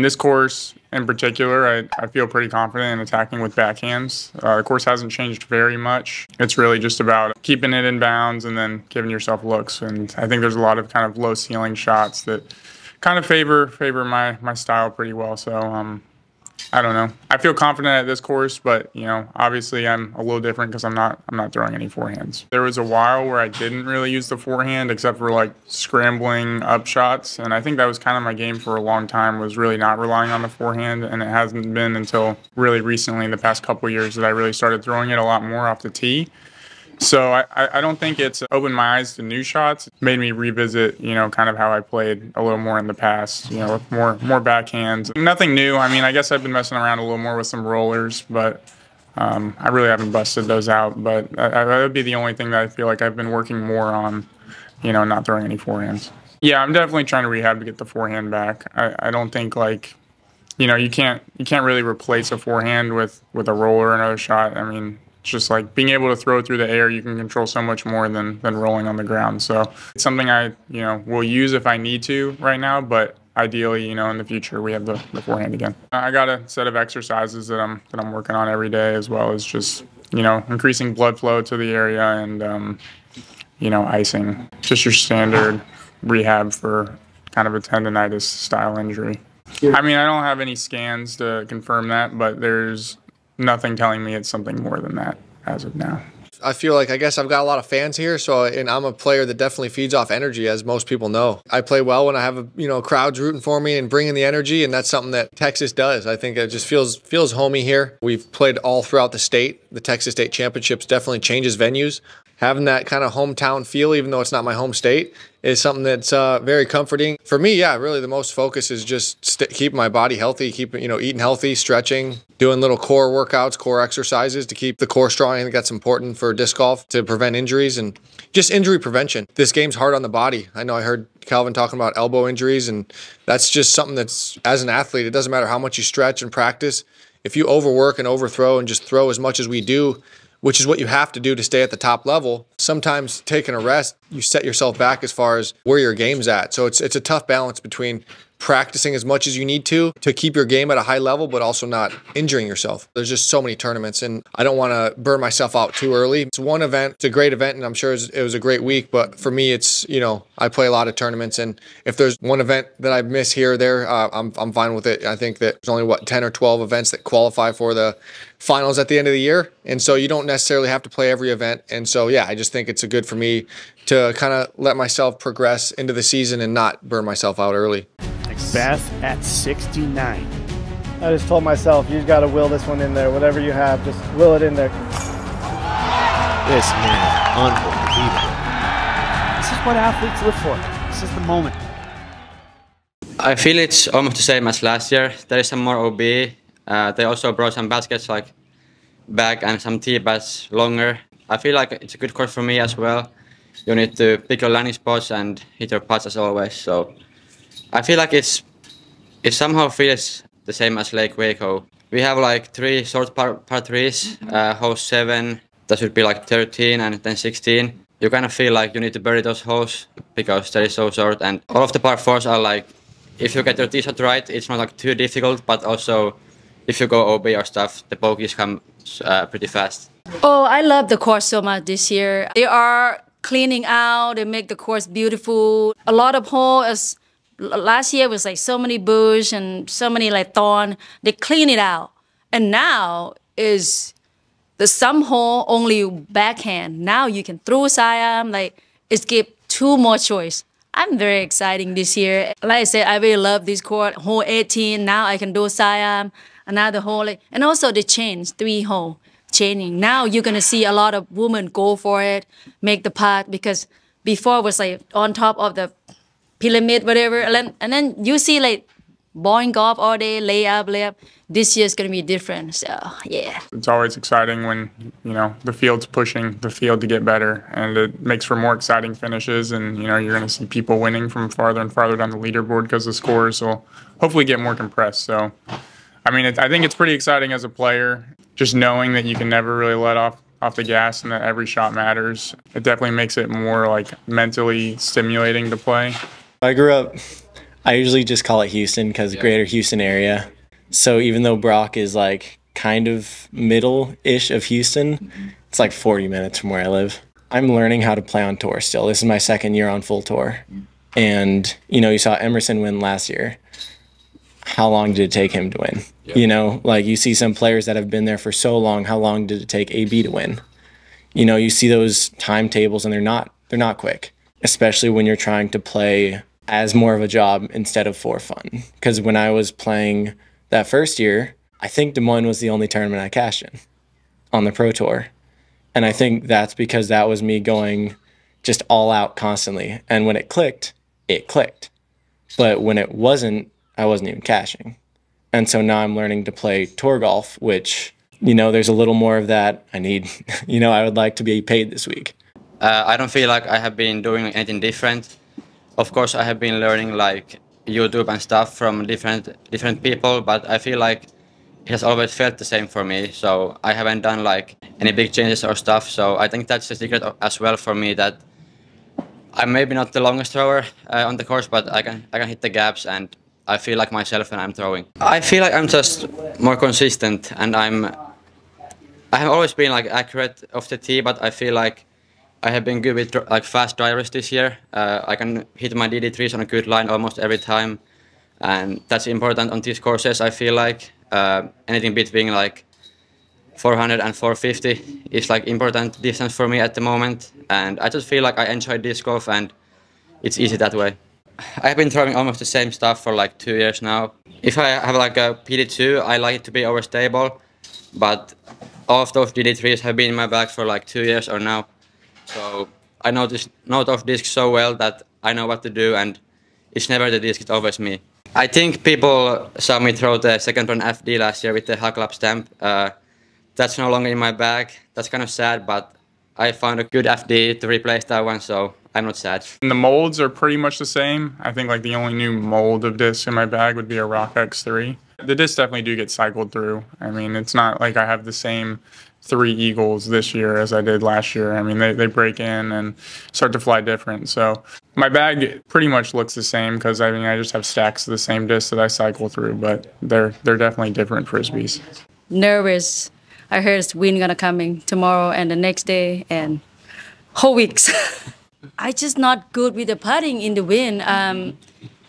In this course in particular, I, I feel pretty confident in attacking with backhands. Uh, the course hasn't changed very much. It's really just about keeping it in bounds and then giving yourself looks. And I think there's a lot of kind of low ceiling shots that kind of favor favor my my style pretty well. So um, I don't know. I feel confident at this course, but you know, obviously I'm a little different because I'm not I'm not throwing any forehands. There was a while where I didn't really use the forehand except for like scrambling up shots, and I think that was kind of my game for a long time was really not relying on the forehand, and it hasn't been until really recently, in the past couple years, that I really started throwing it a lot more off the tee. So I, I don't think it's opened my eyes to new shots. It made me revisit, you know, kind of how I played a little more in the past, you know, with more more backhands. Nothing new. I mean, I guess I've been messing around a little more with some rollers, but um, I really haven't busted those out. But that would be the only thing that I feel like I've been working more on, you know, not throwing any forehands. Yeah, I'm definitely trying to rehab to get the forehand back. I, I don't think like, you know, you can't you can't really replace a forehand with with a roller or another shot. I mean, just like being able to throw through the air, you can control so much more than than rolling on the ground. So it's something I you know will use if I need to right now, but ideally, you know, in the future we have the, the forehand again. I got a set of exercises that I'm that I'm working on every day, as well as just you know increasing blood flow to the area and um, you know icing. Just your standard rehab for kind of a tendonitis style injury. I mean, I don't have any scans to confirm that, but there's nothing telling me it's something more than that as of now. I feel like I guess I've got a lot of fans here, so and I'm a player that definitely feeds off energy, as most people know. I play well when I have a you know crowds rooting for me and bringing the energy, and that's something that Texas does. I think it just feels feels homey here. We've played all throughout the state. The Texas State Championships definitely changes venues having that kind of hometown feel, even though it's not my home state, is something that's uh, very comforting for me. Yeah, really, the most focus is just st- keeping my body healthy, keeping you know eating healthy, stretching, doing little core workouts, core exercises to keep the core strong. I think that's important for disc golf to prevent injuries and just injury prevention. This game's hard on the body. I know I heard Calvin talking about elbow injuries, and that's just something that's as an athlete, it doesn't matter how much you stretch and practice. If you overwork and overthrow and just throw as much as we do, which is what you have to do to stay at the top level. Sometimes taking a rest, you set yourself back as far as where your game's at. So it's it's a tough balance between practicing as much as you need to to keep your game at a high level, but also not injuring yourself. There's just so many tournaments, and I don't want to burn myself out too early. It's one event, it's a great event, and I'm sure it was a great week. But for me, it's you know I play a lot of tournaments, and if there's one event that I miss here or there, uh, I'm I'm fine with it. I think that there's only what 10 or 12 events that qualify for the finals at the end of the year, and so you don't necessarily have to play every event. And so yeah, I just think it's a good for me to kind of let myself progress into the season and not burn myself out early. Beth at 69. I just told myself, you got to will this one in there. Whatever you have, just will it in there. This man is unbelievable. This is what athletes live for. This is the moment. I feel it's almost the same as last year. There is some more OB. Uh, they also brought some baskets like back and some tee pads longer. I feel like it's a good course for me as well. You need to pick your landing spots and hit your putts as always. So I feel like it's it somehow feels the same as Lake Waco. We have like three short par, par threes, uh, hole seven, that should be like 13 and then 16. You kind of feel like you need to bury those holes because they're so short and all of the par fours are like, if you get your tee shot right, it's not like too difficult, but also if you go OB or stuff, the bogeys come uh, pretty fast. Oh, I love the course so much this year. They are cleaning out, they make the course beautiful. A lot of holes last year was like so many bush and so many like thorn. They clean it out, and now is the some hole only backhand. Now you can throw sidearm. Like it's give two more choice. I'm very exciting this year. Like I said, I really love this court. Hole 18. Now I can do sidearm. Another hole, like, and also the chains, three hole chaining. Now you're gonna see a lot of women go for it, make the putt because before was like on top of the pyramid, whatever. And then, and then you see like boing golf all day, lay up, lay up. This year's gonna be different. So yeah. It's always exciting when you know the field's pushing the field to get better, and it makes for more exciting finishes. And you know you're gonna see people winning from farther and farther down the leaderboard because the scores will hopefully get more compressed. So. I mean, it, I think it's pretty exciting as a player, just knowing that you can never really let off off the gas and that every shot matters. It definitely makes it more like mentally stimulating to play. I grew up I usually just call it Houston because greater Houston area. So even though Brock is like kind of middle ish of Houston, mm-hmm. it's like 40 minutes from where I live. I'm learning how to play on tour still. This is my second year on full tour. Mm. And, you know, you saw Emerson win last year. How long did it take him to win? You know, like you see some players that have been there for so long. How long did it take AB to win? You know, you see those timetables and they're not they're not quick, especially when you're trying to play as more of a job instead of for fun. Because when I was playing that first year, I think Des Moines was the only tournament I cashed in on the Pro Tour. And I think that's because that was me going just all out constantly. And when it clicked, it clicked. But when it wasn't, I wasn't even cashing. And so now I'm learning to play tour golf, which, you know, there's a little more of that. I need, you know, I would like to be paid this week. Uh, I don't feel like I have been doing anything different. Of course, I have been learning like YouTube and stuff from different different people, but I feel like it has always felt the same for me. So I haven't done like any big changes or stuff. So I think that's the secret as well for me that I'm maybe not the longest thrower uh, on the course, but I can I can hit the gaps and I feel like myself when I'm throwing. I feel like I'm just more consistent and I'm I have always been like accurate off the tee, but I feel like I have been good with like fast drivers this year. Uh, I can hit my DD3s on a good line almost every time, and that's important on these courses. I feel like uh, anything between like 400 and 450 is like important distance for me at the moment, and I just feel like I enjoy disc golf and it's easy that way. I've been throwing almost the same stuff for like two years now. If I have like a PD2, I like it to be overstable, but all of those DD3s have been in my bag for like two years or now. So I know this note of disc so well that I know what to do and it's never the disc, it's always me. I think people saw me throw the second run FD last year with the Haglap stamp. Uh, that's no longer in my bag. That's kind of sad, but I found a good FD to replace that one, so I'm not sad. And the molds are pretty much the same. I think like the only new mold of disc in my bag would be a Rock X3. The discs definitely do get cycled through. I mean, it's not like I have the same three eagles this year as I did last year. I mean, they, they break in and start to fly different. So my bag pretty much looks the same because I mean I just have stacks of the same discs that I cycle through, but they're they're definitely different frisbees. Nervous. I heard it's wind gonna coming tomorrow and the next day and whole weeks. I just not good with the putting in the wind. Um,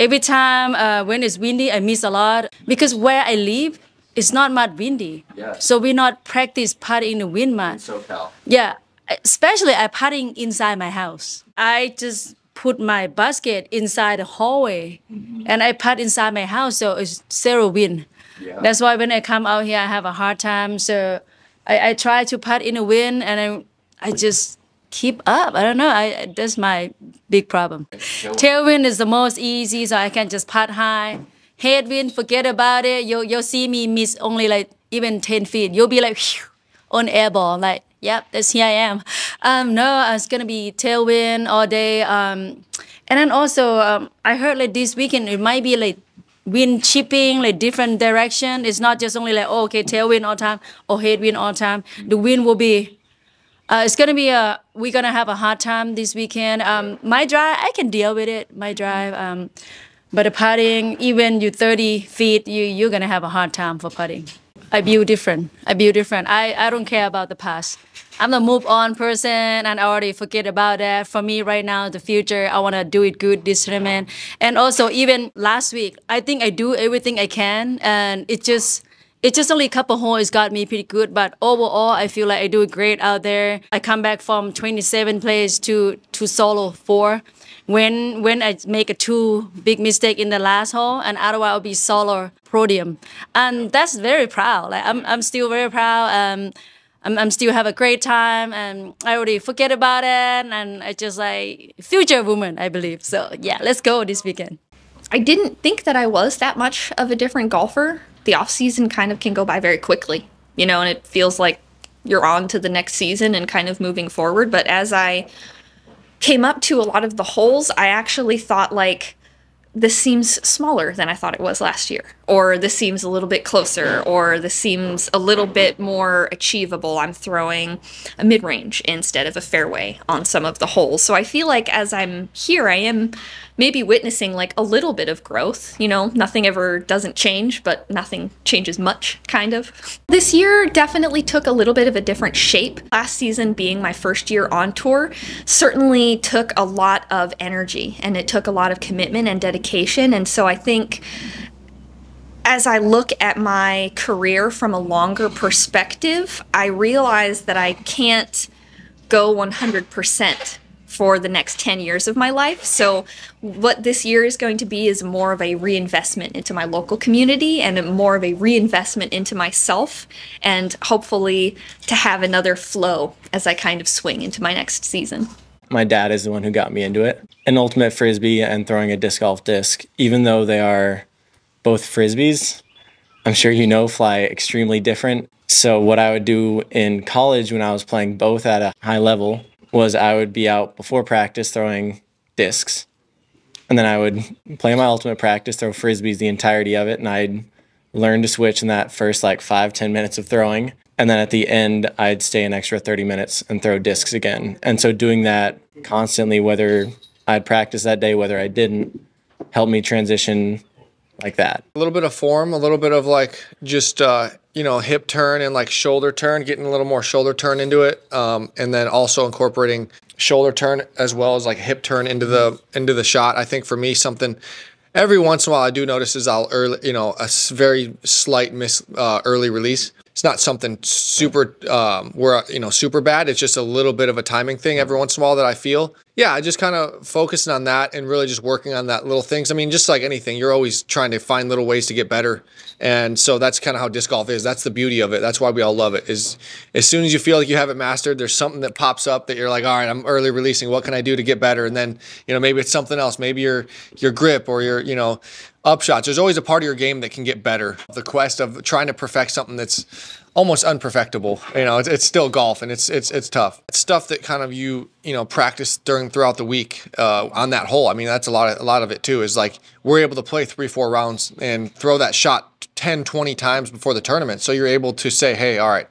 every time uh, when it's windy, I miss a lot because where I live, it's not much windy. Yeah. So we not practice putting in the wind much. SoCal. Yeah, especially I putting inside my house. I just put my basket inside the hallway, mm-hmm. and I put inside my house, so it's zero wind. That's why when I come out here, I have a hard time. So I, I try to putt in the wind, and I I just keep up. I don't know. I that's my big problem. Tailwind is the most easy, so I can just putt high. Headwind, forget about it. You'll you'll see me miss only like even ten feet. You'll be like phew, on air ball, like yep, that's here I am. Um, no, it's gonna be tailwind all day. Um, and then also um, I heard like this weekend it might be like wind chipping like different direction. It's not just only like oh, okay tailwind all time or headwind all time. The wind will be. Uh, it's gonna be a. We're gonna have a hard time this weekend. Um, my drive, I can deal with it. My drive. Um, but putting, even you 30 feet, you you're gonna have a hard time for putting. I build different. I build different. I, I don't care about the past. I'm the move on person and I already forget about that. For me right now, the future, I wanna do it good this tournament. And also even last week, I think I do everything I can and it just it's just only a couple holes got me pretty good, but overall I feel like I do great out there. I come back from 27 place to to solo four. When when I make a two big mistake in the last hole, and otherwise I'll be solo podium, and that's very proud. Like I'm I'm still very proud. Um, I'm, I'm still have a great time and I already forget about it and I just like future woman I believe so yeah let's go this weekend I didn't think that I was that much of a different golfer. The off season kind of can go by very quickly, you know, and it feels like you're on to the next season and kind of moving forward. But as I came up to a lot of the holes, I actually thought like this seems smaller than I thought it was last year, or this seems a little bit closer, or this seems a little bit more achievable. I'm throwing a mid range instead of a fairway on some of the holes. So I feel like as I'm here, I am maybe witnessing like a little bit of growth. You know, nothing ever doesn't change, but nothing changes much, kind of. This year definitely took a little bit of a different shape. Last season, being my first year on tour, certainly took a lot of energy and it took a lot of commitment and dedication. And so I think as I look at my career from a longer perspective, I realize that I can't go 100% for the next 10 years of my life. So, what this year is going to be is more of a reinvestment into my local community and more of a reinvestment into myself, and hopefully to have another flow as I kind of swing into my next season. My dad is the one who got me into it. An ultimate frisbee and throwing a disc golf disc, even though they are both frisbees, I'm sure you know, fly extremely different. So, what I would do in college when I was playing both at a high level was I would be out before practice throwing discs. And then I would play my ultimate practice, throw frisbees the entirety of it, and I'd learn to switch in that first like five, ten minutes of throwing. And then at the end, I'd stay an extra 30 minutes and throw discs again. And so doing that constantly, whether I'd practice that day, whether I didn't, helped me transition like that. A little bit of form, a little bit of like just uh, you know hip turn and like shoulder turn, getting a little more shoulder turn into it, um, and then also incorporating shoulder turn as well as like hip turn into the into the shot. I think for me something every once in a while I do notice is I'll early you know a very slight miss uh, early release it's not something super um, where you know super bad. It's just a little bit of a timing thing every once in a while that I feel. Yeah, just kind of focusing on that and really just working on that little things. I mean, just like anything, you're always trying to find little ways to get better, and so that's kind of how disc golf is. That's the beauty of it. That's why we all love it. Is as soon as you feel like you have it mastered, there's something that pops up that you're like, all right, I'm early releasing. What can I do to get better? And then you know maybe it's something else. Maybe your your grip or your you know upshots. There's always a part of your game that can get better. The quest of trying to perfect something that's almost unperfectable. You know, it's, it's still golf and it's it's it's tough. It's stuff that kind of you you know practice during throughout the week uh, on that hole. I mean, that's a lot of a lot of it too. Is like we're able to play three four rounds and throw that shot 10 20 times before the tournament. So you're able to say, hey, all right,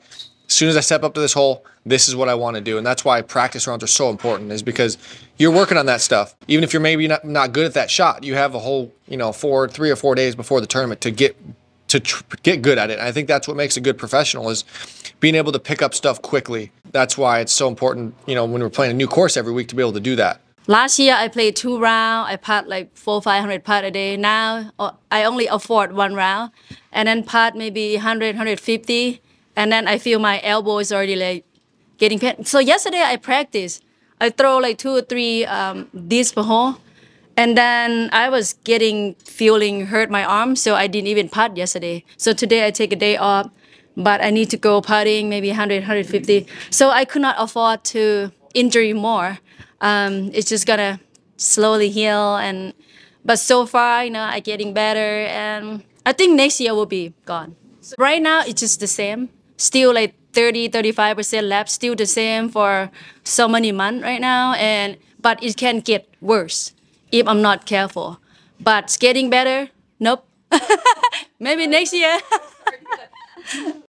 as soon as I step up to this hole, this is what I want to do. And that's why practice rounds are so important is because you're working on that stuff. Even if you're maybe not, not good at that shot, you have a whole, you know, four, three or four days before the tournament to get to tr- get good at it. And I think that's what makes a good professional is being able to pick up stuff quickly. That's why it's so important, you know, when we're playing a new course every week to be able to do that. Last year I played two rounds. I putt like four, five hundred putt a day. Now uh, I only afford one round, and then putt maybe 100, 150, and then I feel my elbow is already like getting pain. So yesterday I practiced. I throw like two or three um, discs per hole, and then I was getting feeling hurt my arm, so I didn't even putt yesterday. So today I take a day off, but I need to go putting maybe 100, 150. So I could not afford to injury more. Um, it's just gonna slowly heal, and but so far, you know, I'm getting better, and I think next year will be gone. So right now, it's just the same. Still like 30, 35% left, still the same for so many months right now, and but it can get worse if I'm not careful. But it's getting better. Nope. Maybe next year.